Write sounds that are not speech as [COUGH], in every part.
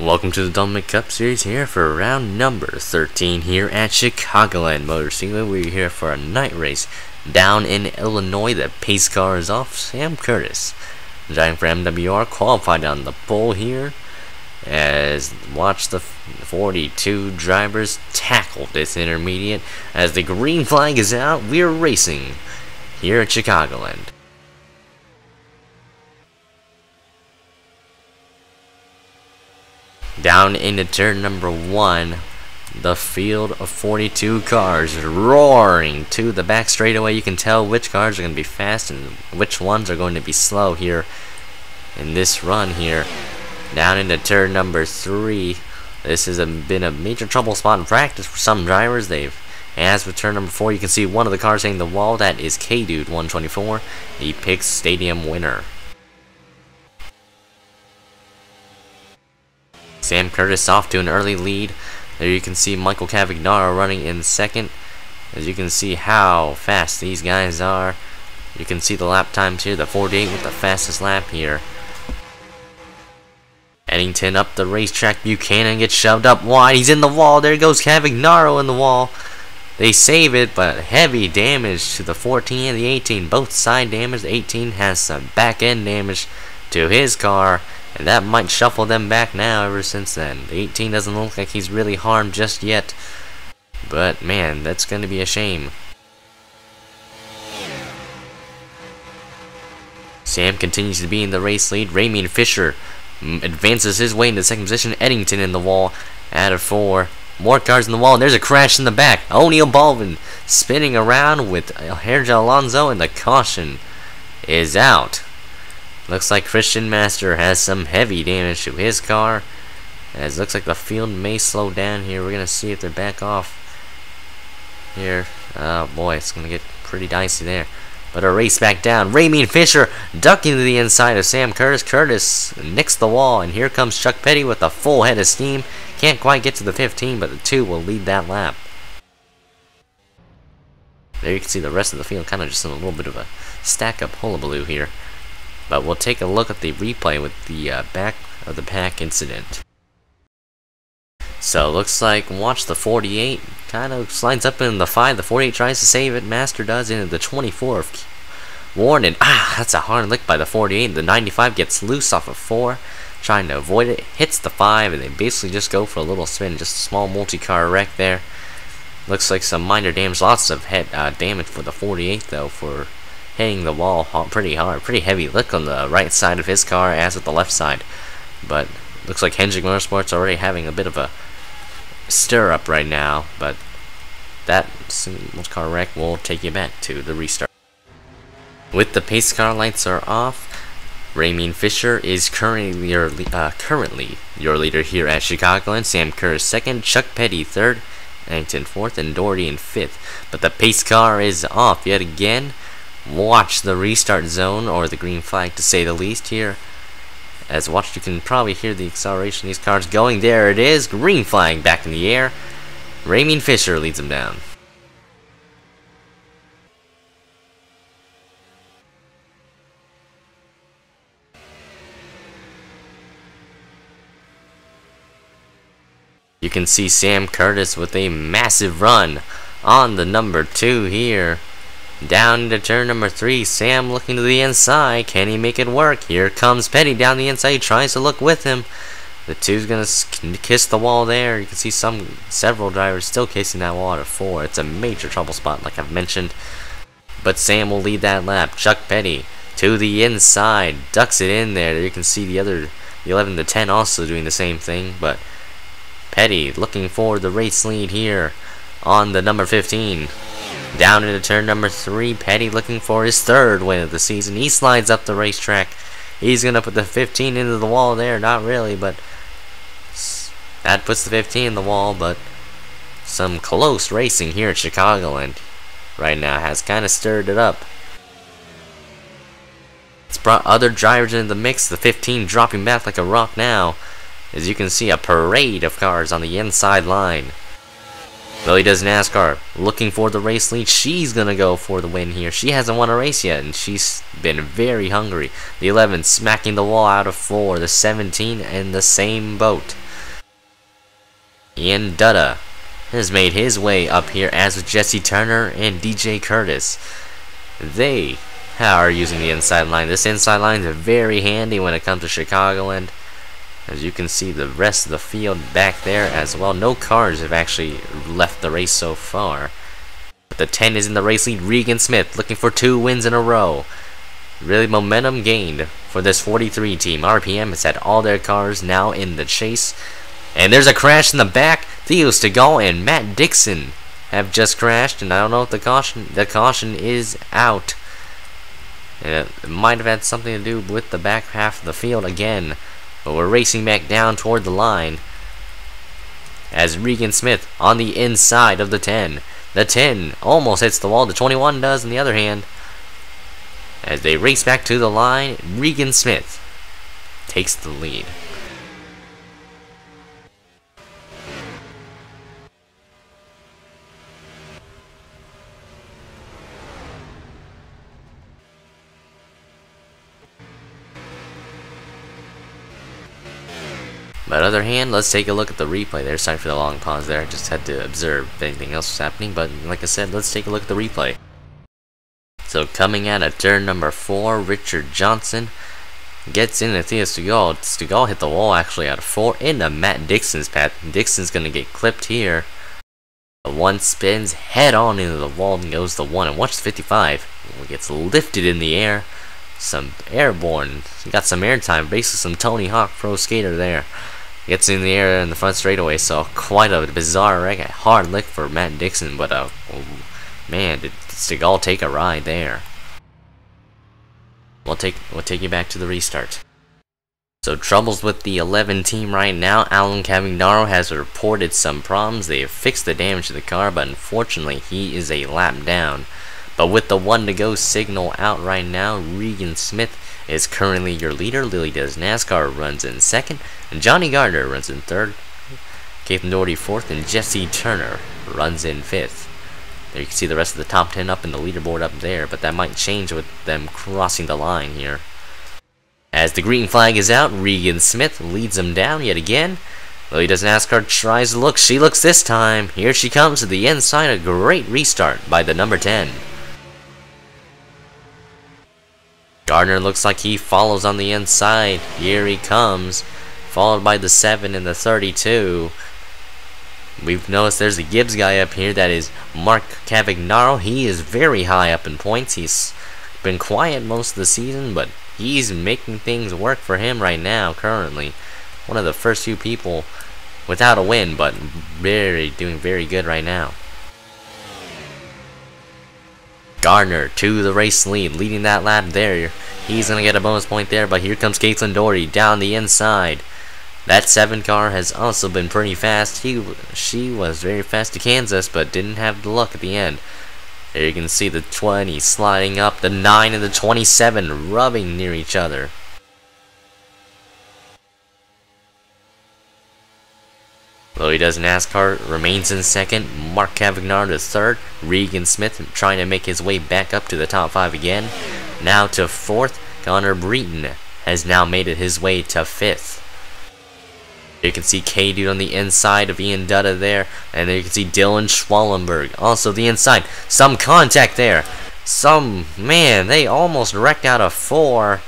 Welcome to the Doublemint Cup Series here for round number 13 here at Chicagoland Motor Speedway. We're here for a night race down in Illinois. The pace car is off. Sam Curtis, driving for MWR, qualified on the pole here. As watch the 42 drivers tackle this intermediate. As the green flag is out, we're racing here at Chicagoland. Down into turn number one, the field of 42 cars roaring to the back straightaway. You can tell which cars are going to be fast and which ones are going to be slow here in this run here. Down into turn number three. This has been a major trouble spot in practice for some drivers. They've as with turn number four, you can see one of the cars hitting the wall. That is K-Dude 124, the Pix Stadium winner. Sam Curtis off to an early lead. There you can see Michael Cavagnaro running in second. As you can see how fast these guys are. You can see the lap times here. The 48 with the fastest lap here. Eddington up the racetrack. Buchanan gets shoved up wide. He's in the wall. There goes Cavagnaro in the wall. They save it, but heavy damage to the 14 and the 18. Both side damage. The 18 has some back end damage to his car. And that might shuffle them back now ever since then. The 18 doesn't look like he's really harmed just yet. But man, that's going to be a shame. Sam continues to be in the race lead. Ramian Fisher mm, advances his way into second position. Eddington in the wall out of four. More cars in the wall, and there's a crash in the back. O'Neal Baldwin spinning around with Herja Alonso, and the caution is out. Looks like Christian Master has some heavy damage to his car. As looks like the field may slow down here. We're going to see if they back off here. Oh boy, it's going to get pretty dicey there. But a race back down. Ramian Fisher ducking to the inside of Sam Curtis. Curtis nicks the wall, and here comes Chuck Petty with a full head of steam. Can't quite get to the 15, but the 2 will lead that lap. There you can see the rest of the field kind of just in a little bit of a stack up hullabaloo here. But we'll take a look at the replay with the uh, back of the pack incident. So looks like watch the 48 kind of slides up in the 5. The 48 tries to save it. Master does into the 24 Warren and ah that's a hard lick by the 48. The 95 gets loose off of 4 trying to avoid it. Hits the 5 and they basically just go for a little spin. Just a small multi-car wreck there. Looks like some minor damage. Lots of head uh, damage for the 48 though for hitting the wall pretty hard. Pretty heavy Look on the right side of his car as with the left side. But looks like Hendrick Motorsports already having a bit of a stir up right now. But that single car wreck will take you back to the restart. With the pace car lights are off, Ramian Fisher is currently your, uh, currently your leader here at Chicagoland. Sam Kerr is second, Chuck Petty third, Eddington fourth, and Doherty in fifth. But the pace car is off yet again watch the restart zone or the green flag to say the least here. As watched, you can probably hear the acceleration of these cars going. There it is, green flag back in the air. Ramian Fisher leads them down. You can see Sam Curtis with a massive run on the number two here. Down to turn number three, Sam looking to the inside. Can he make it work? Here comes Petty down the inside. He tries to look with him. The two's gonna kiss the wall there. You can see some several drivers still kissing that wall at four. It's a major trouble spot, like I've mentioned. But Sam will lead that lap. Chuck Petty to the inside, ducks it in there. You can see the other, the 11 to 10 also doing the same thing. But Petty looking for the race lead here on the number 15. Down into turn number three, Petty looking for his third win of the season. He slides up the racetrack. He's going to put the 15 into the wall there. Not really, but that puts the 15 in the wall, but some close racing here at Chicagoland right now has kind of stirred it up. It's brought other drivers into the mix, the 15 dropping back like a rock now. As you can see, a parade of cars on the inside line. Lily does NASCAR, looking for the race lead. She's gonna go for the win here. She hasn't won a race yet, and she's been very hungry. The 11 smacking the wall out of four. The 17 in the same boat. Ian Dutta has made his way up here as with Jesse Turner and DJ Curtis. They are using the inside line. This inside line is very handy when it comes to Chicagoland. As you can see, the rest of the field back there as well. No cars have actually left the race so far. But the 10 is in the race lead. Regan Smith looking for two wins in a row. Really momentum gained for this 43 team. RPM has had all their cars now in the chase. And there's a crash in the back. Theo Stegall and Matt Dixon have just crashed, and I don't know if the caution the caution is out. It might have had something to do with the back half of the field again. But we're racing back down toward the line. As Regan Smith on the inside of the 10. The 10 almost hits the wall. The 21 does on the other hand. As they race back to the line, Regan Smith takes the lead. Other hand, let's take a look at the replay there. Sorry for the long pause there. I just had to observe if anything else was happening. But like I said, let's take a look at the replay. So coming out of turn number four, Richard Johnson gets in into Theo Stegall. Stegall hit the wall actually out of four into Matt Dixon's path. Dixon's going to get clipped here. The one spins head on into the wall and goes the one. And watch the 55. It gets lifted in the air. Some airborne. Got some airtime. Basically some Tony Hawk pro skater there. Gets in the air in the front straightaway, so quite a bizarre wreck. Hard lick for Matt Dixon, but uh, oh, man, did Stegall take a ride there. We'll take we'll take you back to the restart. So troubles with the 11 team right now. Alan Cavagnaro has reported some problems. They have fixed the damage to the car, but unfortunately he is a lap down. But with the one to go signal out right now, Regan Smith is currently your leader. Lily Does NASCAR runs in second, and Johnny Gardner runs in third. Keith Doherty fourth, and Jesse Turner runs in fifth. There you can see the rest of the top 10 up in the leaderboard up there, but that might change with them crossing the line here. As the green flag is out, Regan Smith leads them down yet again. Lily Does NASCAR tries to look. She looks this time. Here she comes to the inside. A great restart by the number 10. Gardner looks like he follows on the inside. Here he comes. Followed by the 7 and the 32. We've noticed there's a Gibbs guy up here that is Mark Cavagnaro. He is very high up in points. He's been quiet most of the season, but he's making things work for him right now, currently. One of the first few people without a win, but very doing very good right now. Gardner to the race lead, leading that lap there. He's going to get a bonus point there, but here comes Caitlin Doherty down the inside. That 7 car has also been pretty fast. He, She was very fast to Kansas, but didn't have the luck at the end. There you can see the 20 sliding up, the 9 and the 27 rubbing near each other. Though he does NASCAR, remains in second. Mark Cavagnaro to third. Regan Smith trying to make his way back up to the top five again. Now to fourth. Connor Breton has now made it his way to fifth. You can see K-Dude on the inside of Ian Dutta there. And there you can see Dylan Schwallenberg. Also the inside. Some contact there. Some, man, they almost wrecked out of four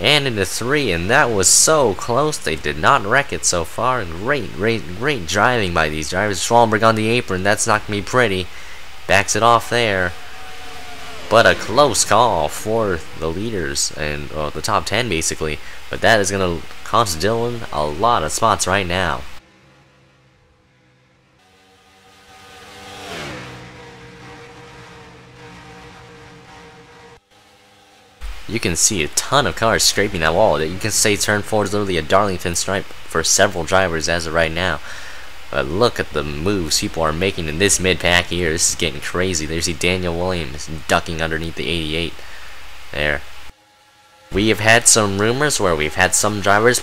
and into three, and that was so close. They did not wreck it so far. and Great, great, great driving by these drivers. Schwallenberg on the apron. That's not going to be pretty. Backs it off there. But a close call for the leaders and uh, the top 10 basically. But that is going to cost Dylan a lot of spots right now. You can see a ton of cars scraping that wall. You can say turn 4 is literally a Darlington stripe for several drivers as of right now. But look at the moves people are making in this mid-pack here. This is getting crazy. There's the Daniel Williams ducking underneath the 88. There. We have had some rumors where we've had some drivers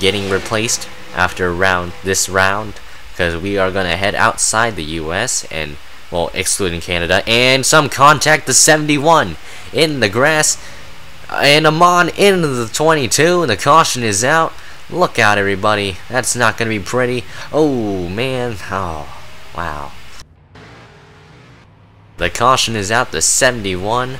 getting replaced after round this round because we are going to head outside the US and well excluding Canada and some contact the 71 in the grass and Amon into the 22, and the caution is out. Look out, everybody. That's not going to be pretty. Oh, man. Oh, wow. The caution is out. The 71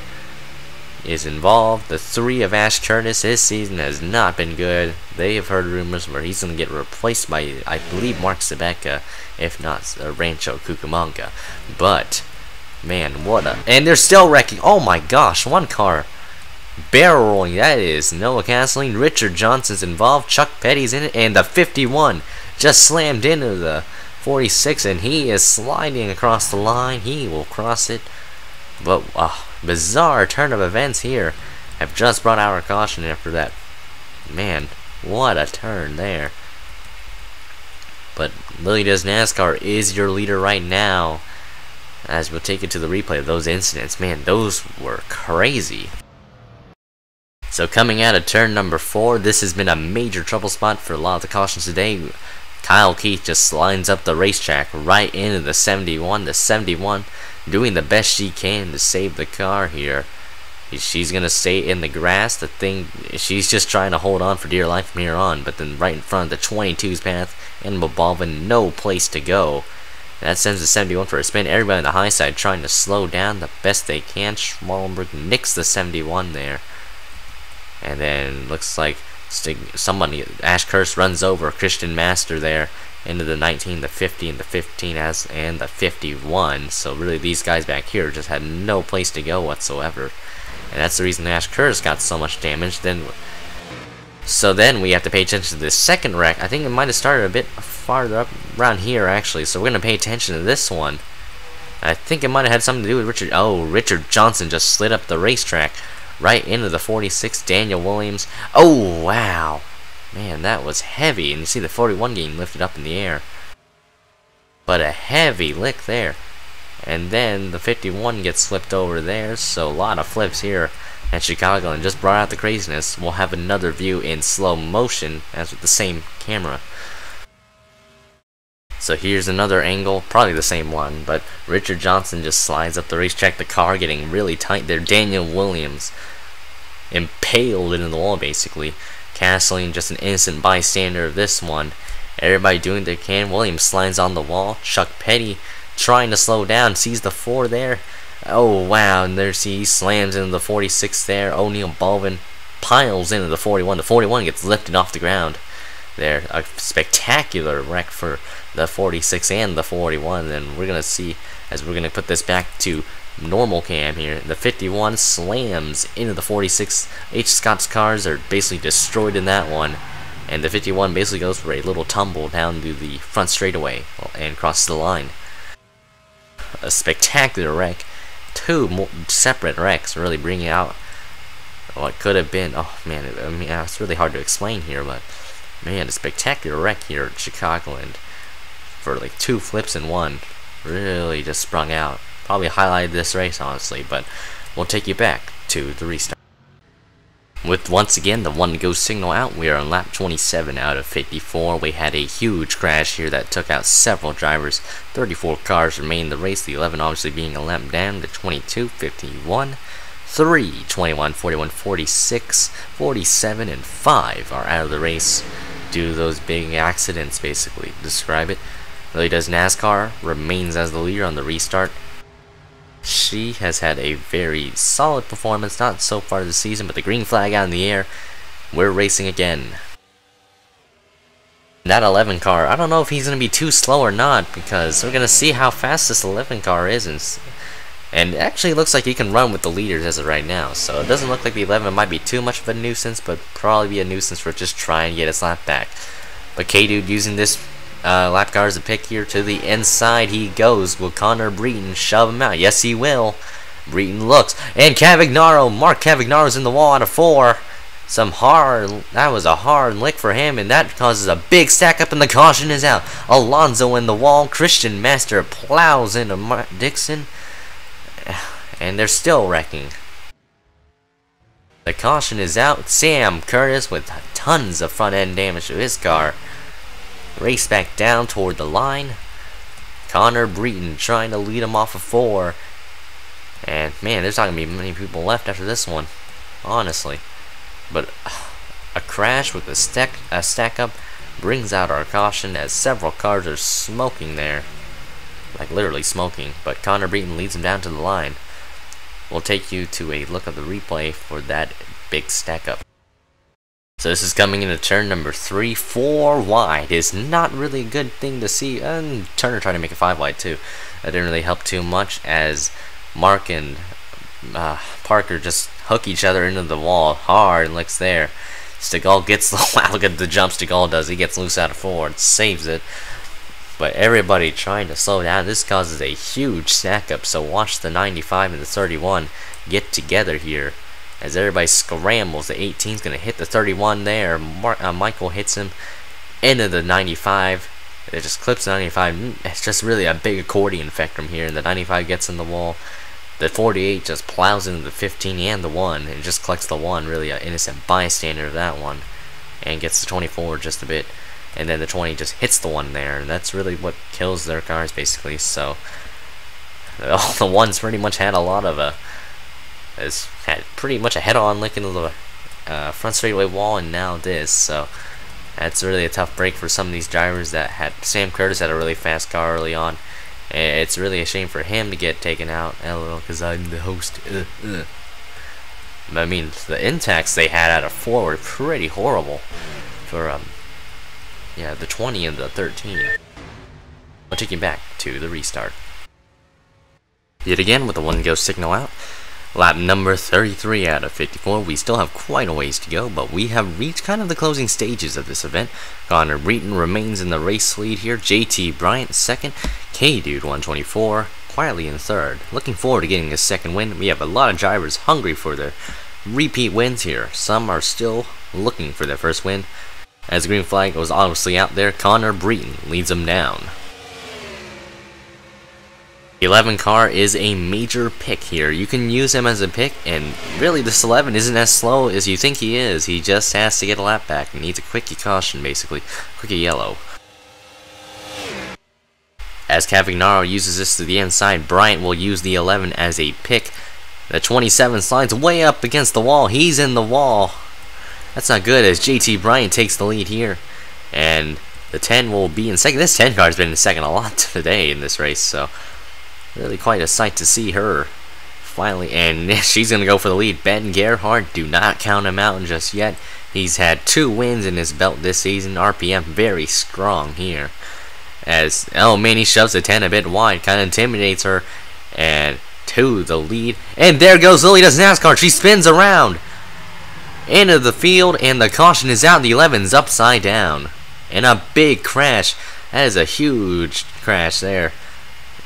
is involved. The three of Ash Curtis, his season has not been good. They have heard rumors where he's going to get replaced by, I believe, Mark Sebeka, if not uh, Rancho Cucamonga. But, man, what a... And they're still wrecking. Oh my gosh, one car barrel rolling. That is Noah Castling. Richard Johnson's involved. Chuck Petty's in it. And the 51 just slammed into the 46 and he is sliding across the line. He will cross it. But uh, bizarre turn of events here have just brought our caution after that. Man, what a turn there. But Lily Does NASCAR is your leader right now. As we'll take it to the replay of those incidents. Man, those were crazy. So coming out of turn number 4, this has been a major trouble spot for a lot of the cautions today. Kyle Keith just lines up the racetrack right into the 71. The 71 doing the best she can to save the car here. She's gonna stay in the grass. The thing, she's just trying to hold on for dear life from here on. But then right in front of the 22's path, and Bobalvin, no place to go. That sends the 71 for a spin. Everybody on the high side trying to slow down the best they can. Schwallenberg nicks the 71 there. And then looks like somebody, Ash Curse runs over Christian Master there into the 19, the 50, and the 15 as and the 51. So really, these guys back here just had no place to go whatsoever, and that's the reason Ash got so much damage. Then, so then we have to pay attention to this second wreck. I think it might have started a bit farther up around here actually. So we're gonna pay attention to this one. I think it might have had something to do with Richard. Oh, Richard Johnson just slid up the racetrack right into the 46 Daniel Williams. Oh, wow. Man, that was heavy. And you see the 41 game lifted up in the air. But a heavy lick there. And then the 51 gets slipped over there. So a lot of flips here at Chicago. And just brought out the craziness. We'll have another view in slow motion as with the same camera. So here's another angle, probably the same one, but Richard Johnson just slides up the racetrack, the car getting really tight there. Daniel Williams impaled into the wall, basically. Castling just an innocent bystander of this one. Everybody doing their can. Williams slides on the wall. Chuck Petty trying to slow down, sees the four there. Oh wow, and there's he slams into the 46 there. O'Neal Balvin piles into the 41. The 41 gets lifted off the ground. There, a spectacular wreck for the 46 and the 41 and we're gonna see as we're gonna put this back to normal cam here the 51 slams into the 46 H Scott's cars are basically destroyed in that one and the 51 basically goes for a little tumble down to the front straightaway and crosses the line. A spectacular wreck. Two separate wrecks really bringing out. What could have been oh man I mean it's really hard to explain here but man a spectacular wreck here at Chicagoland for like two flips in one. Really just sprung out. Probably highlighted this race, honestly, but we'll take you back to the restart. With once again the one go signal out, we are on lap 27 out of 54. We had a huge crash here that took out several drivers. 34 cars remain in the race, the 11 obviously being a lap down to 22, 51. 3, 21, 41, 46, 47, and 5 are out of the race due to those big accidents, basically. Describe it. Lily Does NASCAR remains as the leader on the restart. She has had a very solid performance, not so far this season, but the green flag out in the air. We're racing again. That 11 car, I don't know if he's going to be too slow or not, because we're going to see how fast this 11 car is. And, and actually looks like he can run with the leaders as of right now. So it doesn't look like the 11 might be too much of a nuisance, but probably be a nuisance for just trying to get his lap back. But K-Dude using this uh, is a pick here to the inside. He goes. Will Connor Breton shove him out? Yes, he will. Breton looks. And Cavagnaro. Mark Cavagnaro's in the wall out of four. Some hard, that was a hard lick for him, and that causes a big stack up, and the caution is out. Alonso in the wall. Christian Master plows into Mark Dixon, and they're still wrecking. The caution is out. Sam Curtis with tons of front end damage to his car. Race back down toward the line. Connor Breton trying to lead him off of four. And man, there's not gonna be many people left after this one, honestly. But [SIGHS] A crash with a stack, a stack up brings out our caution as several cars are smoking there. Like literally smoking, but Connor Breton leads him down to the line. We'll take you to a look at the replay for that big stack up. So this is coming into turn number three, four wide is not really a good thing to see. And Turner tried to make it five wide too. That didn't really help too much as Mark and uh, Parker just hook each other into the wall hard and looks there. Stegall gets the [LAUGHS] wow, look at the jump Stegall does. He gets loose out of four and saves it. But everybody trying to slow down. This causes a huge stack up. So watch the 95 and the 31 get together here. As everybody scrambles, the 18 is going to hit the 31 there. Mar uh, Michael hits him into the 95. It just clips the 95. It's just really a big accordion effect from here. The 95 gets in the wall. The 48 just plows into the 15 and the 1. And just collects the 1. Really an innocent bystander of that one. And gets the 24 just a bit. And then the 20 just hits the 1 there. And that's really what kills their cars basically. So [LAUGHS] all the ones pretty much had a lot of a. Has had pretty much a head-on lick into the uh, front straightaway wall, and now this. So that's really a tough break for some of these drivers that had Sam Curtis had a really fast car early on. It's really a shame for him to get taken out. LOL, because I'm the host. Uh, uh. I mean, the intacts they had out of four were pretty horrible for um, yeah, the 20 and the 13. I'll take you back to the restart. Yet again with the one go signal out. Lap number 33 out of 54. We still have quite a ways to go, but we have reached kind of the closing stages of this event. Connor Breton remains in the race lead here. JT Bryant second. K-Dude 124 quietly in third. Looking forward to getting a second win. We have a lot of drivers hungry for their repeat wins here. Some are still looking for their first win. As green flag was obviously out there, Connor Breton leads them down. 11 car is a major pick here. You can use him as a pick, and really this 11 isn't as slow as you think he is. He just has to get a lap back. He needs a quickie caution, basically. Quickie yellow. As Cavagnaro uses this to the inside, Bryant will use the 11 as a pick. The 27 slides way up against the wall. He's in the wall. That's not good as JT Bryant takes the lead here. And the 10 will be in second. This 10 car has been in second a lot [LAUGHS] today in this race, so Really quite a sight to see her. Finally, and [LAUGHS] she's going to go for the lead. Ben Gerhardt, do not count him out just yet. He's had two wins in his belt this season. RPM very strong here. As, man, he shoves the 10 a bit wide. Kind of intimidates her. And to the lead. And there goes Lily does NASCAR. She spins around into the field. And the caution is out. The 11's upside down. And a big crash. That is a huge crash there.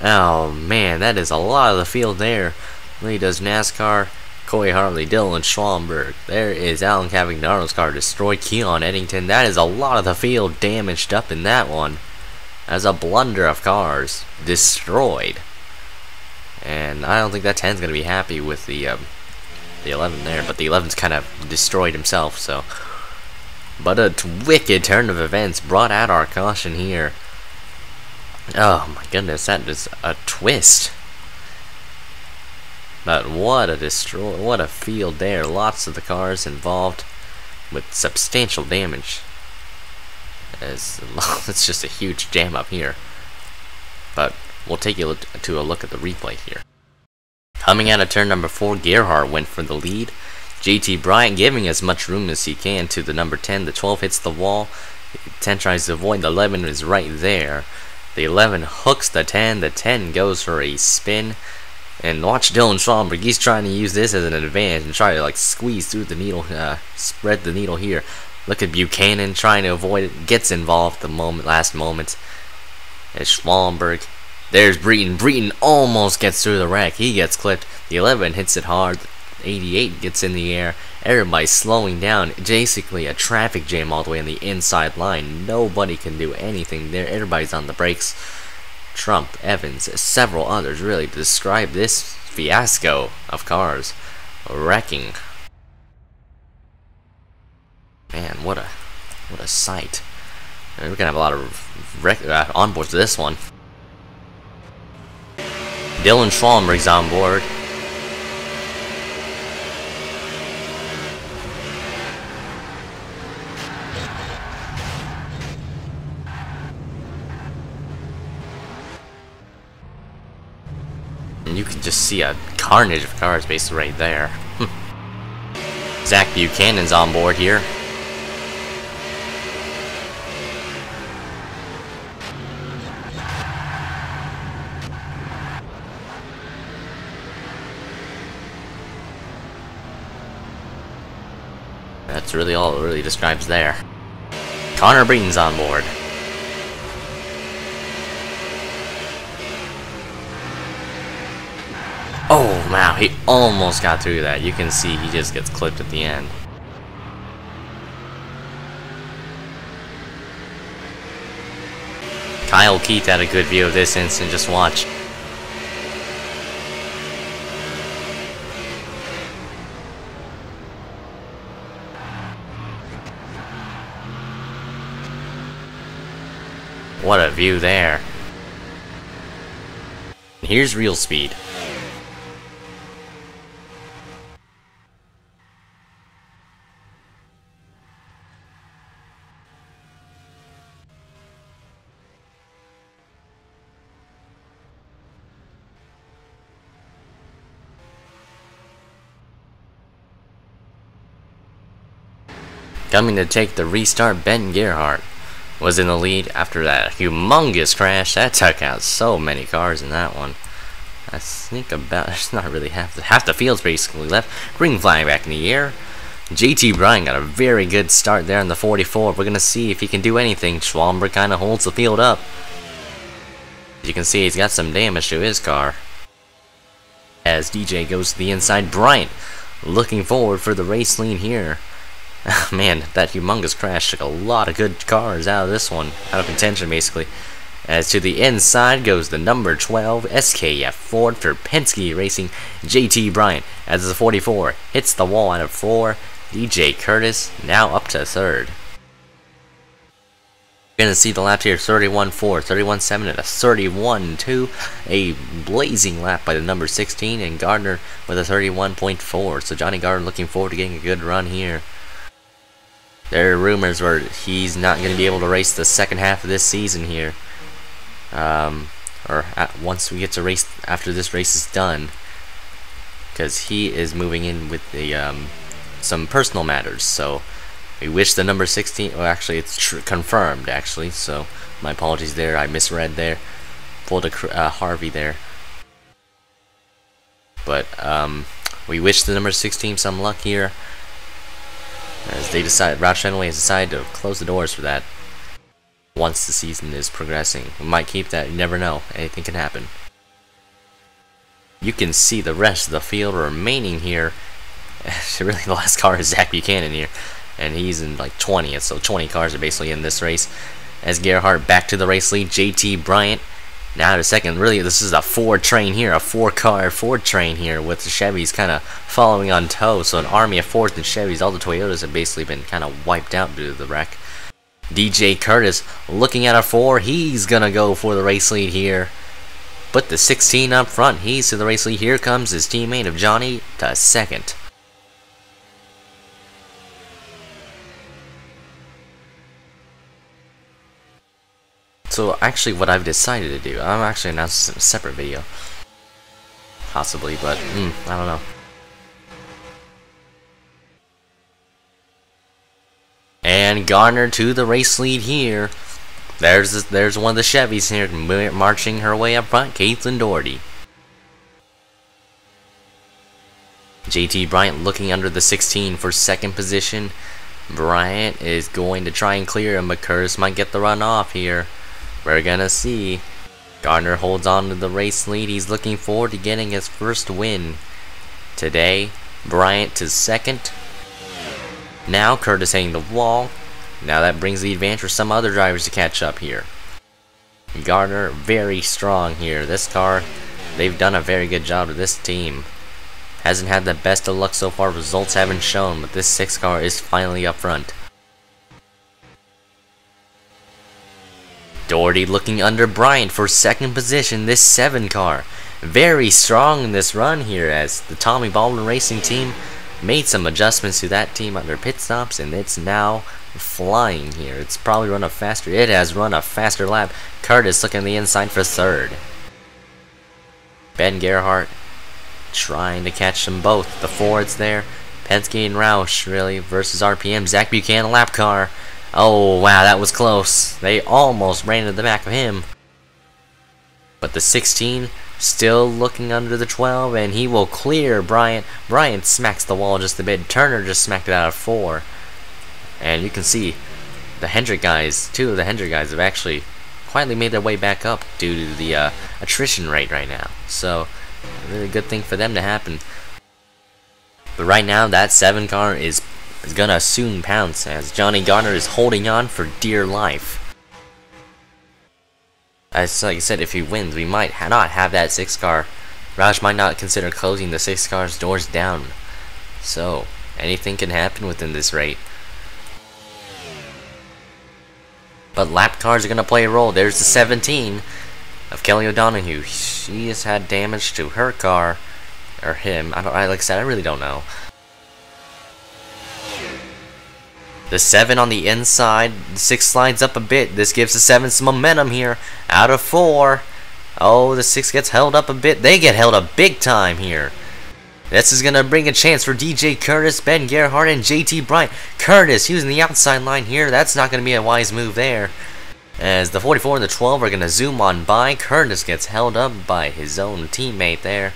Oh man, that is a lot of the field there. Lee does NASCAR. Corey Hartley, Dylan Schwamberg. There is Alan Cavagnaro's car destroyed. Keon Eddington. That is a lot of the field damaged up in that one. As a blunder of cars destroyed. And I don't think that 10's going to be happy with the um, the 11 there. But the 11's kind of destroyed himself, so. But a wicked turn of events brought out our caution here. Oh my goodness, that is a twist. But what a destroy, what a field there. Lots of the cars involved with substantial damage. It's, [LAUGHS] it's just a huge jam up here. But we'll take you to a look at the replay here. Coming out of turn number 4, Gerhardt went for the lead. JT Bryant giving as much room as he can to the number 10. The 12 hits the wall. 10 tries to avoid. The 11 is right there. The 11 hooks the 10. The 10 goes for a spin. And watch Dylan Schomburg. He's trying to use this as an advantage and try to like squeeze through the needle, uh, spread the needle here. Look at Buchanan trying to avoid it. Gets involved the moment, last moment. And Schwallenberg. There's Breton. Breton almost gets through the wreck. He gets clipped. The 11 hits it hard. 88 gets in the air. Everybody's slowing down. Basically a traffic jam all the way on the inside line. Nobody can do anything there. Everybody's on the brakes. Trump, Evans, several others really describe this fiasco of cars wrecking. Man, what a what a sight. We're gonna have a lot of wreck, uh, onboards to this one. Dylan Schwallenberg's on board. can just see a carnage of cars basically right there. Hmm. Zach Buchanan's on board here. That's really all it really describes there. Connor Breen's on board. Oh, wow, he almost got through that. You can see he just gets clipped at the end. Kyle Keith had a good view of this instant, just watch. What a view there. Here's real speed. Coming to take the restart, Ben Gerhardt was in the lead after that humongous crash. That took out so many cars in that one. I think about [LAUGHS] it's not really half the half the field's basically left. Green flying back in the air. JT Bryant got a very good start there in the 44. We're gonna see if he can do anything. Schwallenberg kind of holds the field up. As you can see, he's got some damage to his car. As DJ goes to the inside, Bryant looking forward for the race lead here. [LAUGHS] Man, that humongous crash took a lot of good cars out of this one, out of contention basically. As to the inside goes the number 12 SKF Ford for Penske Racing JT Bryant as the 44 hits the wall out of 4. DJ Curtis now up to third. You're going to see the lap here 31 4, 31 7, and a 31 2. A blazing lap by the number 16, and Gardner with a 31.4. So Johnny Gardner looking forward to getting a good run here. There are rumors where he's not going to be able to race the second half of this season here. Um, or at, once we get to race after this race is done. Because he is moving in with the um, some personal matters. So we wish the number 16. Well, actually, it's confirmed, actually. So my apologies there. I misread there. Pulled a uh, Harvey there. But um, we wish the number 16 some luck here as they decide Roush Fenway has decided to close the doors for that once the season is progressing. We might keep that, you never know, anything can happen. You can see the rest of the field remaining here. [LAUGHS] really, the last car is Zach Buchanan here, and he's in like 20th, so 20 cars are basically in this race. As Gerhardt back to the race lead, JT Bryant now the second, really, this is a Ford train here, a four-car Ford train here with the Chevys kind of following on tow. So an army of Fords and Chevys, all the Toyotas have basically been kind of wiped out due to the wreck. DJ Curtis looking at a four, he's gonna go for the race lead here. Put the 16 up front, he's to the race lead. Here comes his teammate of Johnny to second. So actually what I've decided to do, I'm actually announcing a separate video. Possibly, but mm, I don't know. And Gardner to the race lead here. There's there's one of the Chevys here marching her way up front, Caitlin Doherty. JT Bryant looking under the 16 for second position. Bryant is going to try and clear him, but might get the run off here. We're gonna see. Gardner holds on to the race lead. He's looking forward to getting his first win. Today, Bryant to second. Now Curtis hitting the wall. Now that brings the advantage for some other drivers to catch up here. Gardner very strong here. This car, they've done a very good job of this team. Hasn't had the best of luck so far. Results haven't shown, but this six car is finally up front. Doherty looking under Bryant for second position, this 7 car. Very strong in this run here as the Tommy Baldwin Racing team made some adjustments to that team under pit stops and it's now flying here. It's probably run a faster, it has run a faster lap. Curtis looking the inside for third. Ben Gerhardt trying to catch them both. The Fords there. Penske and Roush, really, versus RPM. Zach Buchanan lap car. Oh, wow, that was close. They almost ran into the back of him. But the 16 still looking under the 12, and he will clear Bryant. Bryant smacks the wall just a bit. Turner just smacked it out of four. And you can see the Hendrick guys, two of the Hendrick guys have actually quietly made their way back up due to the uh, attrition rate right now. So, really good thing for them to happen. But right now, that 7 car is, is gonna soon pounce as Johnny Gardner is holding on for dear life. As like I said, if he wins, we might ha not have that 6 car. Roush might not consider closing the 6 car's doors down. So, anything can happen within this rate. But lap cars are going to play a role. There's the 17 of Kelly O'Donoghue. She has had damage to her car. Or him. I don't I like I said, I really don't know. The 7 on the inside. The 6 slides up a bit. This gives the 7 some momentum here. Out of 4. Oh, the 6 gets held up a bit. They get held up big time here. This is going to bring a chance for DJ Curtis, Ben Gerhardt, and JT Bryant. Curtis using the outside line here. That's not going to be a wise move there. As the 44 and the 12 are going to zoom on by. Curtis gets held up by his own teammate there.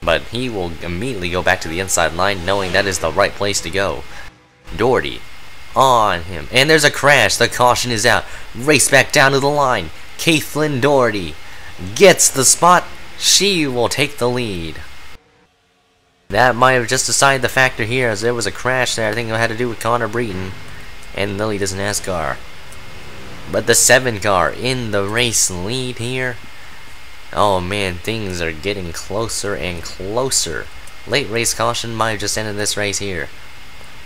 But he will immediately go back to the inside line knowing that is the right place to go. Doherty on him. And there's a crash. The caution is out. Race back down to the line. Caitlin Doherty gets the spot she will take the lead. That might have just decided the factor here as there was a crash there. I think it had to do with Connor Breton and Lily does NASCAR. But the 7 car in the race lead here. Oh man, things are getting closer and closer. Late race caution might have just ended this race here.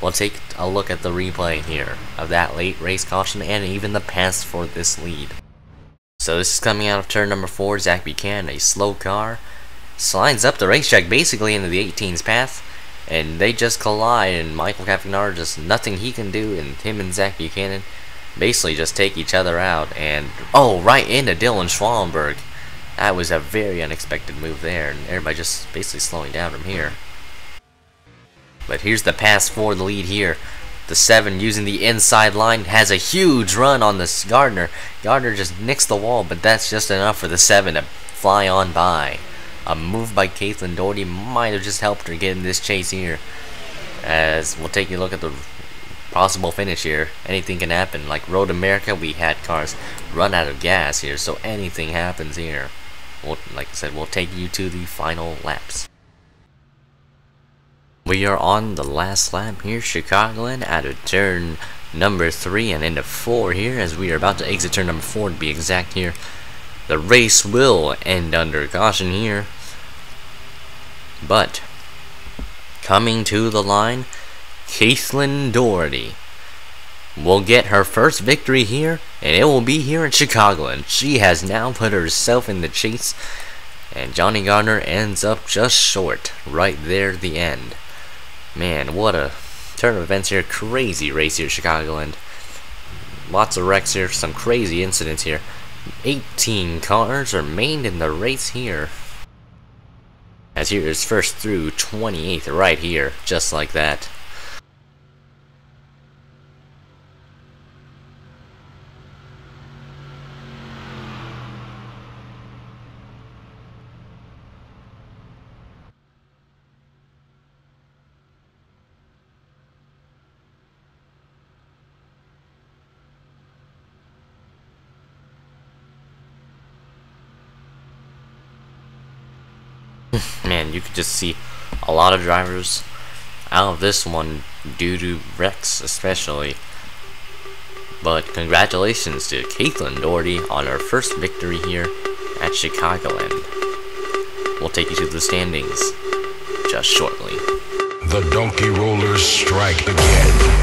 We'll take a look at the replay here of that late race caution and even the pass for this lead. So this is coming out of turn number 4, Zach Buchanan, a slow car. Slides up the racetrack basically into the 18's path. And they just collide and Michael Cavagnaro just nothing he can do and him and Zach Buchanan basically just take each other out and oh right into Dylan Schwallenberg. That was a very unexpected move there and everybody just basically slowing down from here. But here's the pass for the lead here. The 7 using the inside line has a huge run on this Gardner. Gardner just nicks the wall, but that's just enough for the 7 to fly on by. A move by Caitlin Doherty might have just helped her get in this chase here. As we'll take a look at the possible finish here. Anything can happen. Like Road America, we had cars run out of gas here, so anything happens here. We'll, like I said, we'll take you to the final laps. We are on the last lap here, Chicagoland, at a turn number 3 and into 4 here, as we are about to exit turn number 4 to be exact here. The race will end under caution here. But, coming to the line, Caitlin Doherty will get her first victory here, and it will be here in Chicagoland. She has now put herself in the chase, and Johnny Gardner ends up just short, right there at the end. Man, what a turn of events here. Crazy race here, Chicago, Chicagoland. Lots of wrecks here, some crazy incidents here. 18 cars remained in the race here. As here is first through 28th right here, just like that. [LAUGHS] man, you could just see a lot of drivers out of this one due to wrecks especially. But congratulations to Caitlin Doherty on her first victory here at Chicagoland. We'll take you to the standings just shortly. The Donkey Rollers strike again.